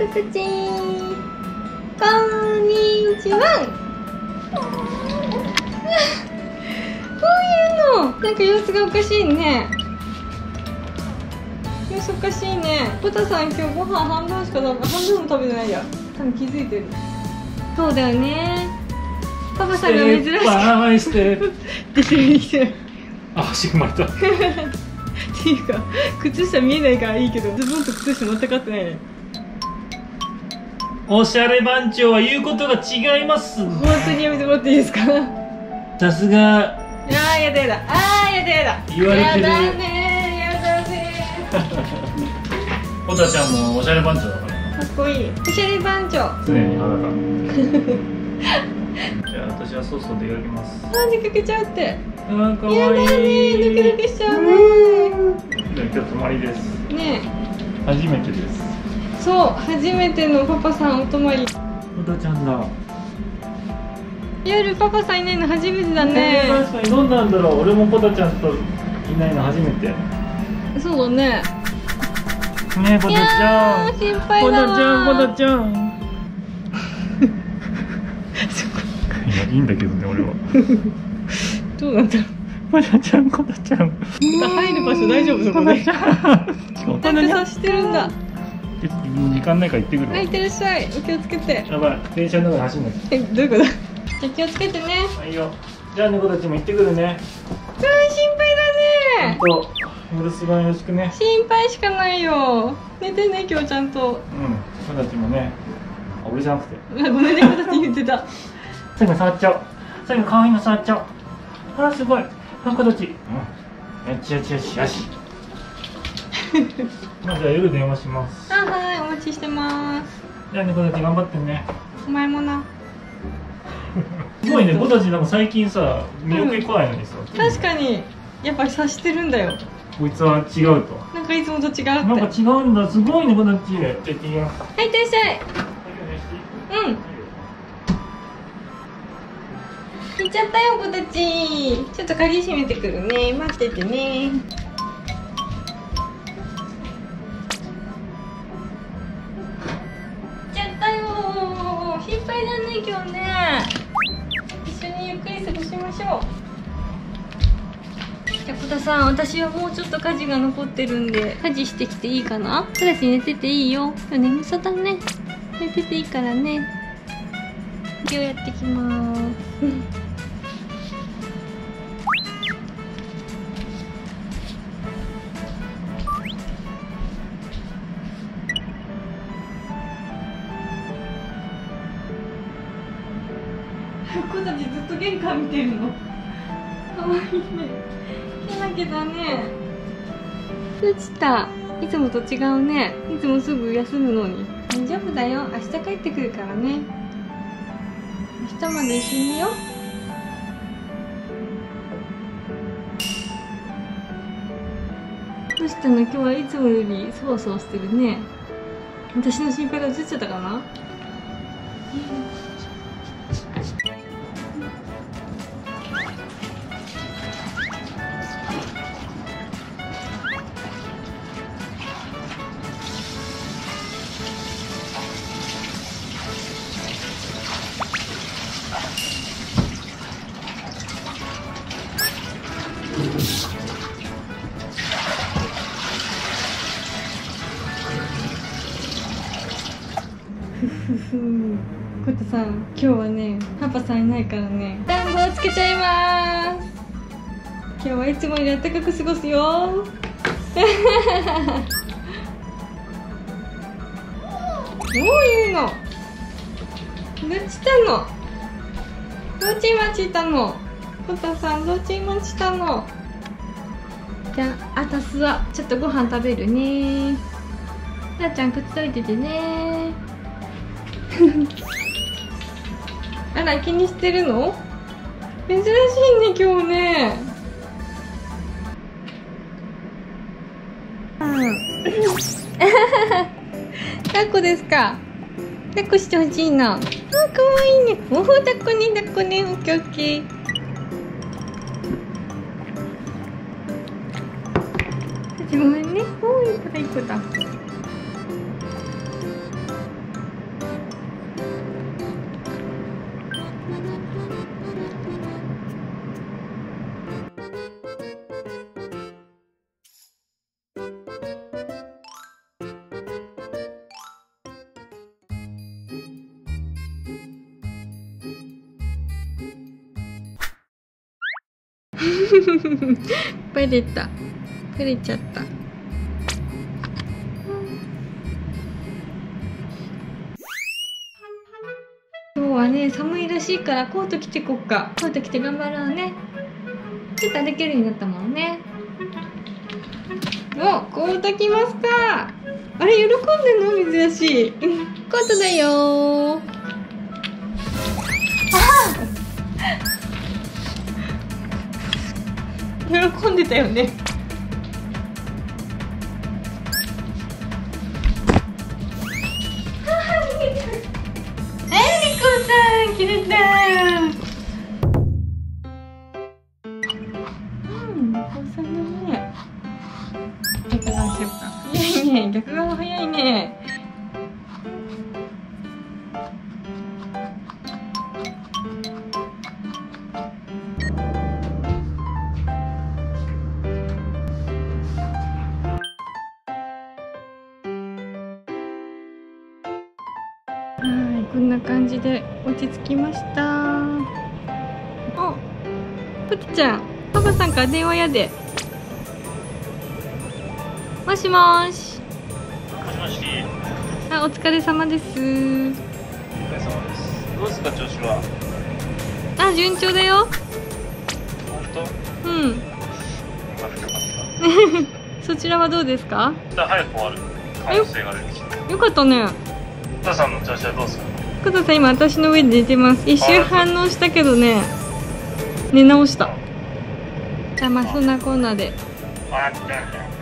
くくちこんにちは。こういうの。なんか様子がおかしいね。様子おかしいね。ポタさん今日ご飯半分しか半分も食べてないや。多分気づいてる。そうだよね。パパさんが珍しい。バイステップ出て。る来てるあ走りました。っていうか靴下見えないからいいけどズボンと靴下全く合ってないねおしゃれ番長は言うことが違います。本当にやめてもらっていいですか？さすが。あーやだやだ。あーやだやだ。言われてる。やだねやだねポタちゃんもおしゃれ番長だから。なかっこいい。おしゃれ番長。あ常に裸じゃあ私はそろそろ出かけます。ー出かけちゃうって？あーかわいい。やだねドキドキしちゃうねじゃあ今日泊まりです。ね初めてですそう初めてのパパさんお泊まり。ポタちゃんだ。夜パパさんいないの初めてだね。えー確かにどんなんだろう。俺もポタちゃんといないの初めて。ねそうだね。えポタちいやゃんー。心配ちゃんポタちゃん。いやいいんだけどね俺は。どうなんだろう。ポタちゃんポタちゃん。入る場所大丈夫そこで。ポタちゃん。なんか察してるんだ時間ないから行ってくるわ。はい、いってらっしゃい。お気をつけて。やばい。電車の中で走んなきえ、どういうこと？じゃあ気をつけてね。ゃはいよ。じゃあ猫たちも行ってくるね。うわ、心配だね。とよろしくよろしくね。心配しかないよ。寝てね、今日ちゃんと。うん。猫たちもね。あ俺じゃなくて。ごめんね、子たち言ってた。最後触っちゃおう。最後可愛いの触っちゃおう。あーすごい。猫たち。うん。よしよしよしよしまあじゃあ夜電話しますあ、はい、お待ちしてます。じゃあ猫たち頑張ってねお前もな。すごいね猫たちなんか最近さ見送り来ないのにさ、確かに、やっぱり察してるんだよ。こいつは違うとなんかいつもと違うって。なんかはい、違うんだすごい猫たちじゃあ行ってきますいってらっしゃい。うん。行っちゃったよ、子たち。ちょっと鍵閉めてくるね。待っててね。配だね、今日ね。一緒にゆっくり過ごしましょう。じゃあ、小田さん、私はもうちょっと家事が残ってるんで、家事してきていいかな？ただし寝てていいよ。今日眠そうだね。寝てていいからね。今日やってきます。子たちずっと玄関見てるの。かわいいね。けなげだね。落ちた。いつもと違うね。いつもすぐ休むのに。大丈夫だよ。明日帰ってくるからね。明日まで一緒によう。どうしたの？今日はいつもよりそわそわしてるね。私の心配が移っちゃったかな？ふふコタさん今日はねパパさんいないからね。暖房つけちゃいます。今日はいつもより暖かく過ごすよ。どういうの？どっちたの？どっち待ちたの？コタさんどっち待ちたの？じゃああたすはちょっとご飯食べるね。なあちゃんくっついててね。あら気にしてるの？珍しいね今日ね。うん。抱っこですか？抱っこしてほしいな。あかわいいね。おお抱っこね抱っこねオッケーオッケーごめんね。おーいい子だいい子だ。バレた。バレちゃった。今日はね寒いらしいからコート着てこっか。コート着て頑張ろうね。ちょっと歩けるようになったもんね。おコート着ますか。あれ喜んでんの？珍しい。うんコートだよ 喜んでたよね。切れたうんりこさんだね。逆側しようか。早いね逆側早いね。お、プティちゃん、パパさんから電話やで。もしもーし。もしもしあ、お疲れ様です。お疲れ様ですどうですか調子は？あ、順調だよ。本当？ようん。そちらはどうですか？た早く終わる可能性が出てきたよかったね。おさんの調子はどうですか？加藤さん、今私の上で寝てます。一瞬反応したけどね。寝直した。じゃあ、まあ、そんなこんなで。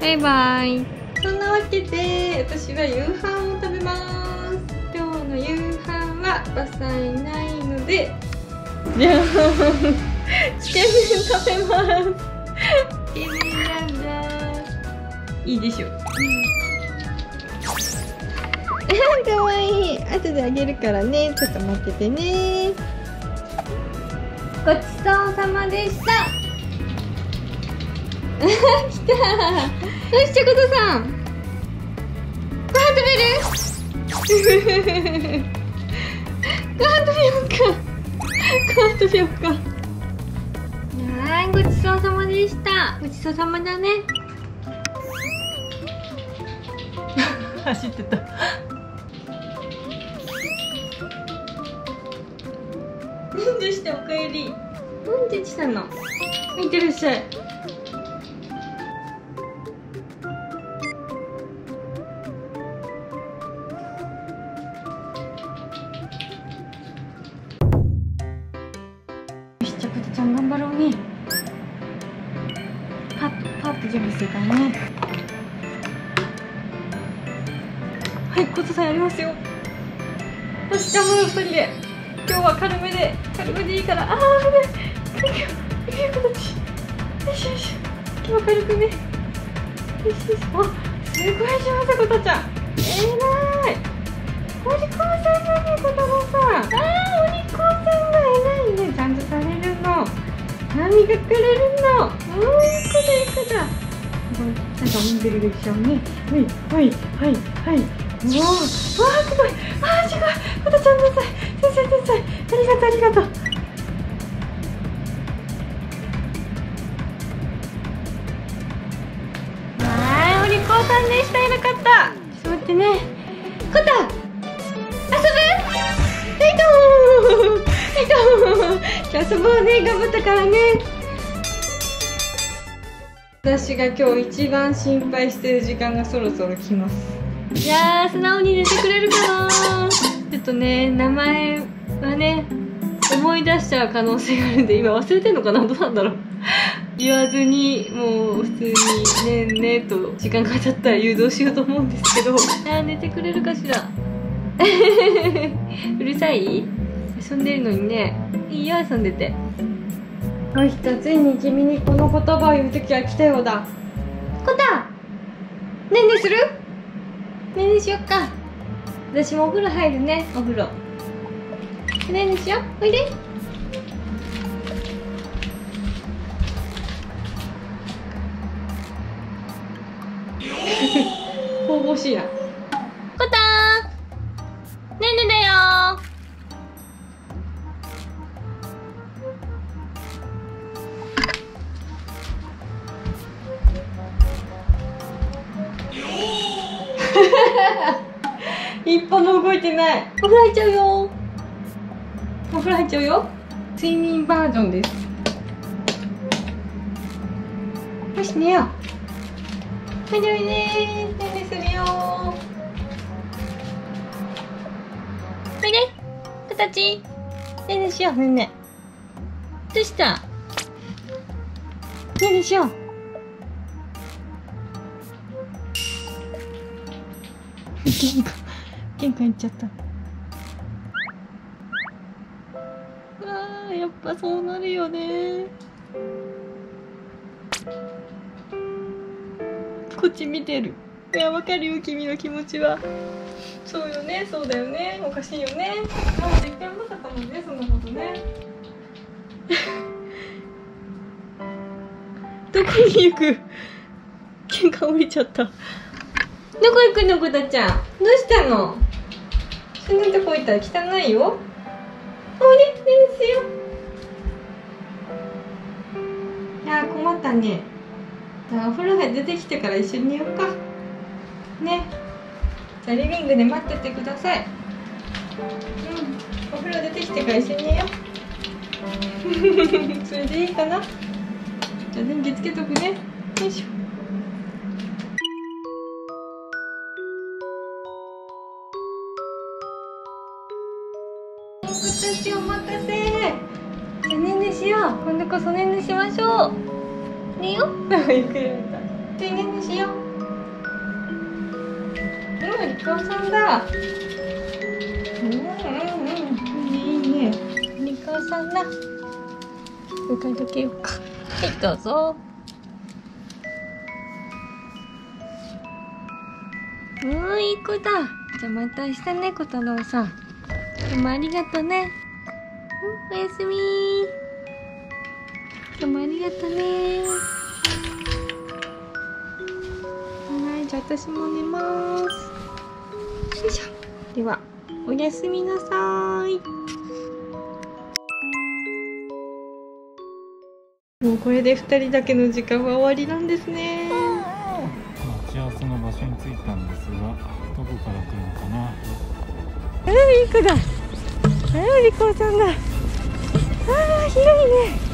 バイバイ。そんなわけで私は夕飯を食べます。今日の夕飯はバさんいないのでじゃあつけ麺食べます。つけ麺なんだいいでしょ。かわいい。後であげるからね。ちょっと待っててねごちそうさまでした。来た。よしちゃことさん。ご飯食べる。ご飯食べようか。ご飯食べようか。はいごちそうさまでした。ごちそうさまだね。走ってた。なんでしておかえり？なんでしたの？いってらっしゃい。よしじゃあことちゃん頑張ろうね。パッパッと準備するからね。はいことさんやりますよ。よし頑張ろう二人で。今日は軽めで軽めでいいからああ危ない。いくよいくよ形よしよし今日は軽くね。よしよしあすごい上手ことちゃん。えらい。お利口さんだねことのさんあーお利口さんが偉いね。ちゃんとされるの。何がくれるの。うんいい子だいい子だなんか見てるでしょうね。はいはいはいはい。おおわあすごい。あーすごい。ことちゃん天才天才天才ありがとうありがとうはーい。お利口さんでした偉かったちょっと待ってねコタ遊ぶはい。どうもはい。どうも今日遊ぼうね頑張ったからね私が今日一番心配してる時間がそろそろ来ますいやー素直に寝てくれるかな。ちょっとね名前はね思い出しちゃう可能性があるんで今忘れてんのかな？どうなんだろう。言わずにもう普通に「ねんね」と時間が経ったら誘導しようと思うんですけど。あー寝てくれるかしら。うるさい？遊んでるのにね。いいよ遊んでて。よしじゃあついに君にこの言葉を言う時は来たようだ。コタねんねする？ねにしよっか。私もお風呂入るねお風呂。ねにしよう。おいで。神々しいな。一歩も動いてない。お風呂入っちゃうよ。お風呂入っちゃうよ。睡眠バージョンです。よし寝よう。はいでおいでね寝するよおいで形ねねしようねねどうしたねねしよう玄関玄関行っちゃった。あーやっぱそうなるよね。こっち見てる。いやわかるよ君の気持ちは。そうよねそうだよね。おかしいよね。もう実験なかったもんねそんなことね。どこに行く？玄関降りちゃった。どこ行くのこたちゃん？どうしたの？そんなとこ行ったら汚いよ。おいでですよ。いや困ったね。じゃあお風呂が出てきてから一緒に寝ようか。ね。じゃあリビングで待っててください。うん。お風呂出てきてから一緒に寝よう。それでいいかな。じゃあ電気つけとくね。よいしょ。私お待たせ。じゃあねんねしよう。今度こそねんねしましょう。寝よ。うゆっくり寝たじゃあねんねしよ。ううんリカオさんだ。うんうんうん。いいね。さんだ。ようか。はいどうぞ。うんいい子だ。じゃあまた明日ね小太郎さん今日もありがとね。うん、おやすみ今日もありがとね。はい、じゃあ私も寝ます。よいしょ。では、おやすみなさい。もうこれで二人だけの時間は終わりなんですね。待ち合わせの場所に着いたんですがどこから来るのかなあら、いい子だ。あら、リコさんだ。ああ、広いね。